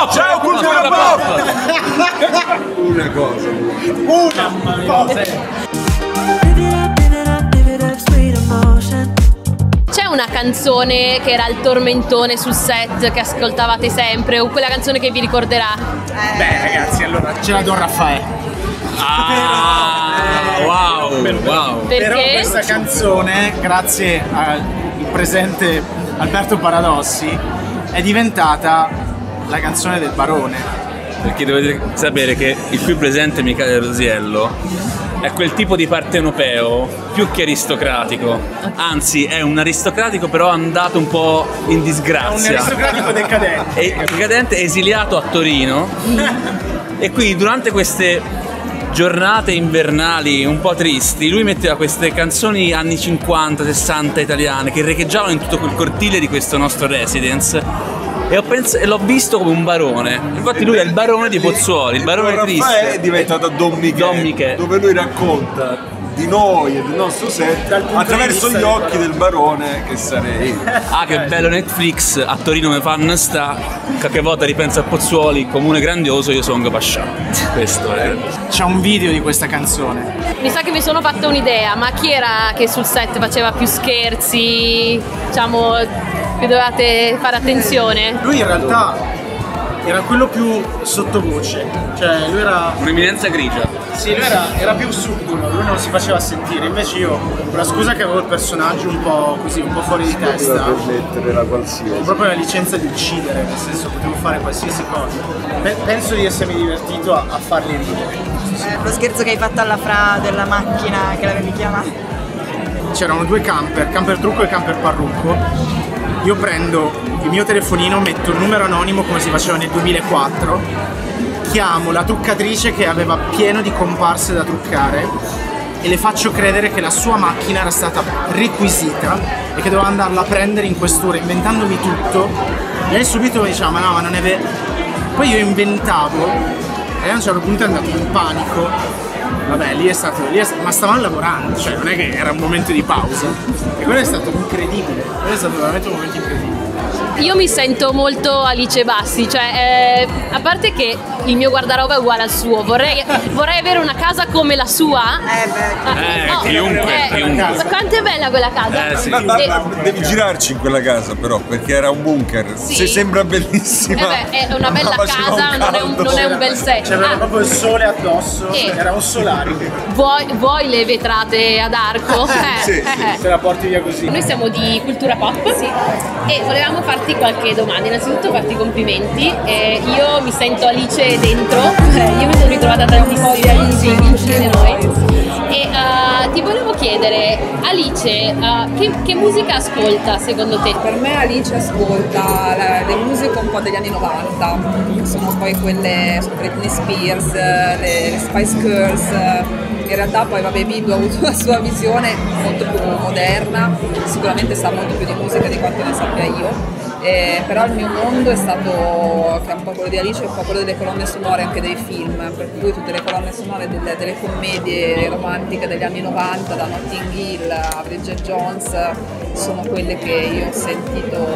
pop! Ciao cultura pop! Una cosa. Una cosa. C'è una canzone che era il tormentone sul set che ascoltavate sempre o quella canzone che vi ricorderà? Beh ragazzi, allora c'era Don Raffaele. Ah, wow, wow. Perché? Però questa canzone, grazie al presente Alberto Paradossi, è diventata la canzone del barone. Perché dovete sapere che il qui presente Michele Rosiello è quel tipo di partenopeo più che aristocratico. Anzi, è un aristocratico però andato un po' in È un disgrazia. aristocratico decadente. È decadente, esiliato a Torino. e quindi durante queste giornate invernali un po' tristi, lui metteva queste canzoni anni 50-60 italiane che recheggiavano in tutto quel cortile di questo nostro residence. E, ho pens- e l'ho visto come un barone. Infatti lui è il barone di Pozzuoli, il barone Raffaele è triste. diventato Don Michele, dove lui racconta di noi e del nostro set attraverso gli occhi del barone che sarei. Ah, che bello Netflix, a Torino mi fanno sta, qualche volta ripenso a Pozzuoli, comune grandioso, io sono Pascià. Questo è. C'è un video di questa canzone. Mi sa che mi sono fatta un'idea, ma chi era che sul set faceva più scherzi? Diciamo che dovevate fare attenzione? Lui in realtà era quello più sottovoce, cioè lui era Un'eminenza grigia. Sì, lui era, era più subdolo, lui non si faceva sentire, invece io, con la scusa che avevo il personaggio un po' così, un po' fuori di testa, ho mettere la qualsiasi. proprio la licenza di uccidere, nel senso potevo fare qualsiasi cosa. Pe- penso di essermi divertito a, a farli ridere. Eh, lo scherzo che hai fatto alla fra della macchina che l'avevi chiamata. C'erano due camper, camper trucco e camper parrucco. Io prendo il mio telefonino, metto il numero anonimo come si faceva nel 2004, chiamo la truccatrice che aveva pieno di comparse da truccare e le faccio credere che la sua macchina era stata requisita e che doveva andarla a prendere in questura inventandomi tutto. Lei subito mi diceva ma no ma non è vero. Poi io inventavo e a un certo punto è andato in panico. Vabbè, lì è stato. Lì è sta- ma stavamo lavorando, cioè non è che era un momento di pausa. E quello è stato incredibile. Quello è stato veramente un momento incredibile. Io mi sento molto Alice Bassi, cioè eh, a parte che il mio guardaroba è uguale al suo, vorrei, vorrei avere una casa come la sua. Eh beh, Eh, chiunque, chiunque. Ma quanto è bella quella casa? Eh, sì. Ma, ma- E- ma devi girarci in quella casa però, perché era un bunker. Sì. Se sembra eh bellissima. beh, è una bella ma casa, un non è un, non è un bel set. C'aveva Ah, proprio il sole addosso, era un solare. vuoi, vuoi le vetrate ad arco? Eh, Sì, eh, sì. eh. Se la porti via così. Noi siamo di cultura pop e volevamo farti qualche domanda. Innanzitutto farti complimenti. Eh, io mi sento Alice dentro, io mi sono ritrovata tantissimo sì, vicine a noi. E eh, ti volevo chiedere, Alice, eh, che, che musica ascolta secondo te? Per me Alice ascolta la- le musiche un po' degli anni 90, che sono poi quelle sono Britney Spears, eh, le, le Spice Girls. In realtà poi vabbè Bibi ha avuto la sua visione molto più moderna, sicuramente sa molto più di musica di quanto ne sappia io. Eh, però il mio mondo è stato, che è un po' quello di Alice, un po' quello delle colonne sonore anche dei film, per cui tutte le colonne sonore delle, delle commedie romantiche degli anni 90, da Notting Hill a Bridget Jones, sono quelle che io ho sentito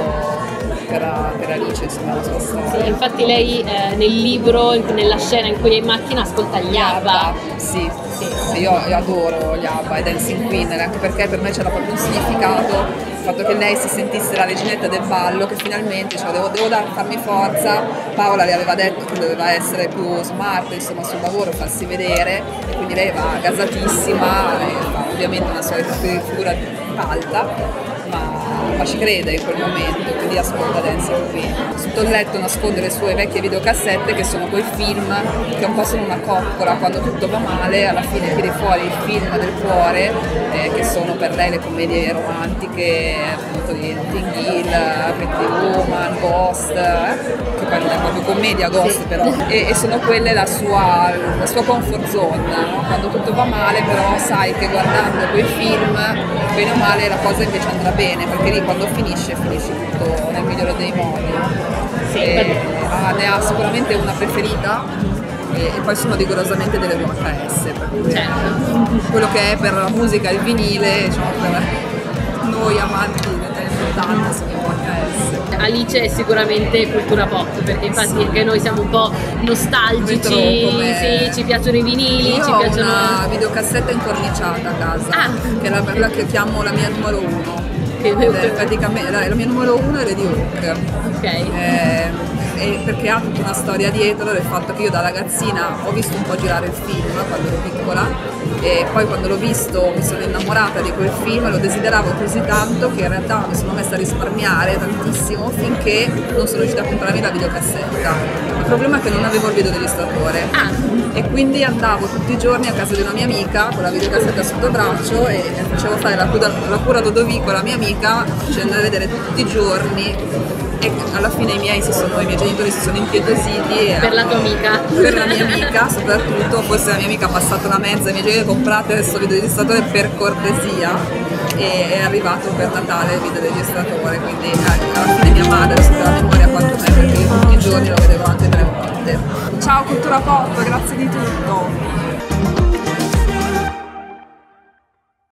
per, per Alice, insomma, la sua storia. Sì, infatti lei eh, nel libro, nella scena in cui è in macchina, ascolta gli ABBA. Sì, sì, sì, io, io adoro gli ABBA e Dancing Queen, anche perché per me c'era proprio un significato fatto che lei si sentisse la reginetta del ballo, che finalmente cioè, devo, devo dar- farmi forza, Paola le aveva detto che doveva essere più smart insomma, sul lavoro, farsi vedere, e quindi lei va gasatissima, e fa ovviamente una solita figura alta, ma, ma ci crede in quel momento, quindi ascolta Dancing Queen. Sotto il letto nasconde le sue vecchie videocassette che sono quei film che un po' sono una coccola, quando tutto va male alla fine tiri fuori il film del cuore, eh, che sono per lei le commedie romantiche appunto di Notting Hill, Pretty Woman, Ghost, eh, che poi non è proprio commedia Ghost però, e, e sono quelle la sua, la sua comfort zone, no? quando tutto va male però sai che guardando quei film, bene o male la cosa invece andrà bene, perché lì quando finisce finisce tutto nel migliore dei modi. Sì, E, per- ah, ne ha sicuramente una preferita e, e poi sono rigorosamente delle VHS, per cui Certo. quello che è per la musica il vinile, diciamo per noi amanti anni 80 sono VHS. Alice è sicuramente cultura pop, perché infatti Sì. anche noi siamo un po' nostalgici, sì, ci piacciono i vinili, Io ci ho piacciono... una videocassetta incorniciata a casa, Ah. che è la, che chiamo la mia numero uno. Che- è praticamente la, la mia numero uno è Lady Hook. Ok. Eh, e perché ha tutta una storia dietro del fatto che io da ragazzina ho visto un po' girare il film quando ero piccola e poi quando l'ho visto mi sono innamorata di quel film, lo desideravo così tanto che in realtà mi sono messa a risparmiare tantissimo finché non sono riuscita a comprarmi la videocassetta. Il problema è che non avevo il videoregistratore Ah, e quindi andavo tutti i giorni a casa di una mia amica con la videocassetta sotto braccio e facevo fare la cura, la cura Dodovico alla mia amica facendo vedere tutti i giorni. E alla fine i miei, si sono, i miei genitori si sono impietositi e per la tua amica. per la mia amica soprattutto, forse la mia amica ha passato la mezza, i miei genitori comprate adesso il videoregistratore per cortesia e è arrivato per Natale il videoregistratore, quindi eh, alla fine mia madre sapeva volte. Ciao cultura pop, grazie di tutto!